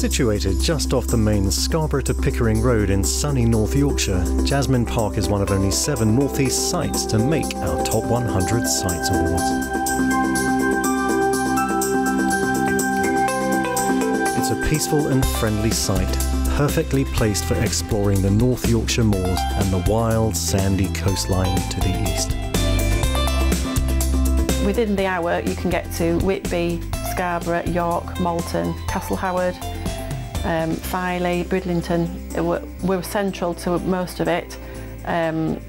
Situated just off the main Scarborough to Pickering Road in sunny North Yorkshire, Jasmine Park is one of only seven northeast sites to make our Top 100 Sites Awards. It's a peaceful and friendly site, perfectly placed for exploring the North Yorkshire moors and the wild, sandy coastline to the east. Within the hour, you can get to Whitby, Scarborough, York, Malton, Castle Howard, um, Filey, Bridlington. We're, we're, central to most of it, um,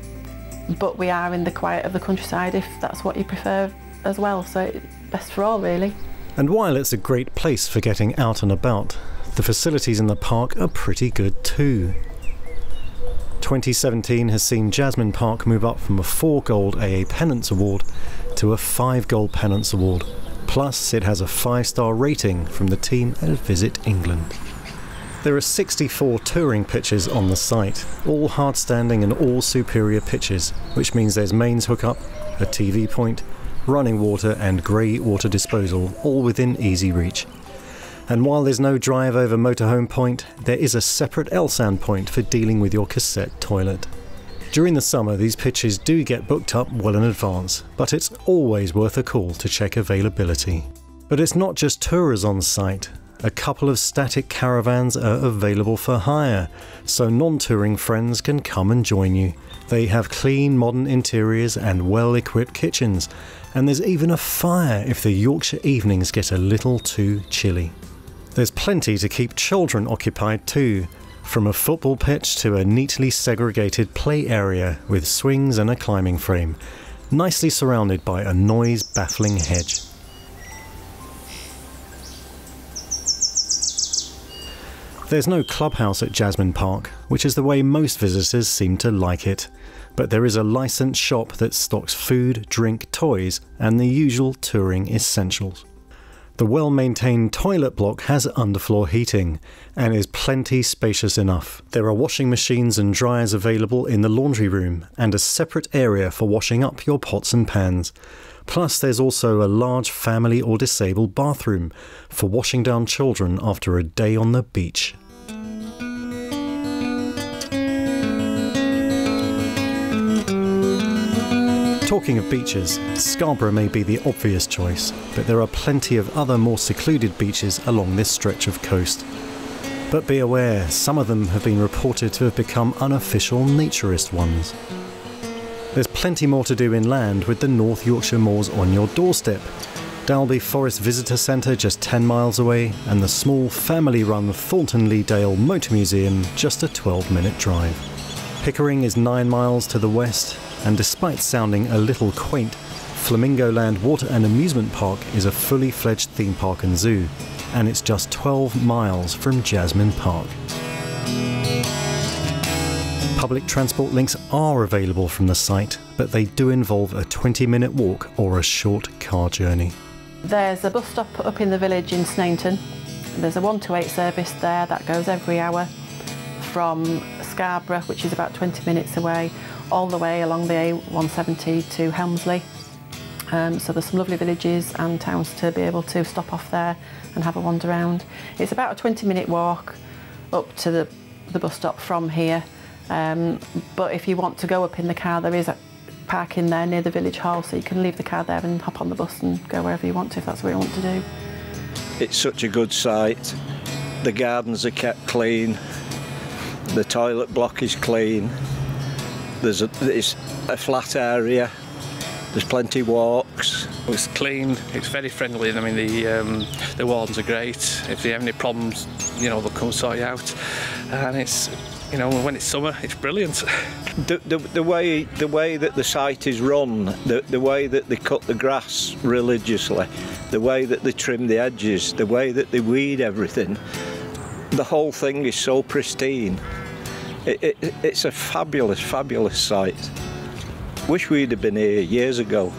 but we are in the quiet of the countryside if that's what you prefer as well. So best for all, really. And while it's a great place for getting out and about, the facilities in the park are pretty good too. 2017 has seen Jasmine Park move up from a 4 Gold AA Pennants Award to a 5 Gold Pennants Award. Plus, it has a 5 star rating from the team at Visit England. There are 64 touring pitches on the site, all hardstanding and all superior pitches, which means there's mains hookup, a TV point, running water and grey water disposal, all within easy reach. And while there's no drive over motorhome point, there is a separate Elsan point for dealing with your cassette toilet. During the summer, these pitches do get booked up well in advance, but it's always worth a call to check availability. But it's not just tourers on site a couple of static caravans are available for hire, so non touring friends can come and join you. They have clean, modern interiors and well equipped kitchens, and there's even a fire if the Yorkshire evenings get a little too chilly. There's plenty to keep children occupied too, from a football pitch to a neatly segregated play area with swings and a climbing frame, nicely surrounded by a noise baffling hedge. There's no clubhouse at Jasmine Park, which is the way most visitors seem to like it, but there is a licensed shop that stocks food, drink, toys, and the usual touring essentials. The well maintained toilet block has underfloor heating and is plenty spacious enough. There are washing machines and dryers available in the laundry room and a separate area for washing up your pots and pans. Plus, there's also a large family or disabled bathroom for washing down children after a day on the beach. Talking of beaches, Scarborough may be the obvious choice, but there are plenty of other more secluded beaches along this stretch of coast. But be aware, some of them have been reported to have become unofficial naturist ones. There's plenty more to do inland with the North Yorkshire Moors on your doorstep. Dalby Forest Visitor Centre just 10 miles away, and the small family run Thornton-le-Dale Motor Museum just a 12 minute drive. Pickering is 9 miles to the west, and despite sounding a little quaint, Flamingo Land Water and Amusement Park is a fully fledged theme park and zoo, and it's just 12 miles from Jasmine Park. Public transport links are available from the site, but they do involve a 20 minute walk or a short car journey. There's a bus stop up in the village in Snainton. There's a 1 to 8 service there that goes every hour from Scarborough, which is about 20 minutes away, all the way along the A170 to Helmsley. Um, so there's some lovely villages and towns to be able to stop off there and have a wander around. It's about a 20 minute walk up to the, the bus stop from here. Um, but if you want to go up in the car, there is a parking there near the village hall, so you can leave the car there and hop on the bus and go wherever you want to, if that's what you want to do. It's such a good site. The gardens are kept clean. The toilet block is clean. There's a, it's a flat area. There's plenty of walks. It's clean. It's very friendly. I mean, the um, the wardens are great. If they have any problems, you know, they'll come sort you out. And it's, you know, when it's summer, it's brilliant. The, the, the way the way that the site is run, the, the way that they cut the grass religiously, the way that they trim the edges, the way that they weed everything, the whole thing is so pristine. It, it, it's a fabulous, fabulous site. Wish we'd have been here years ago.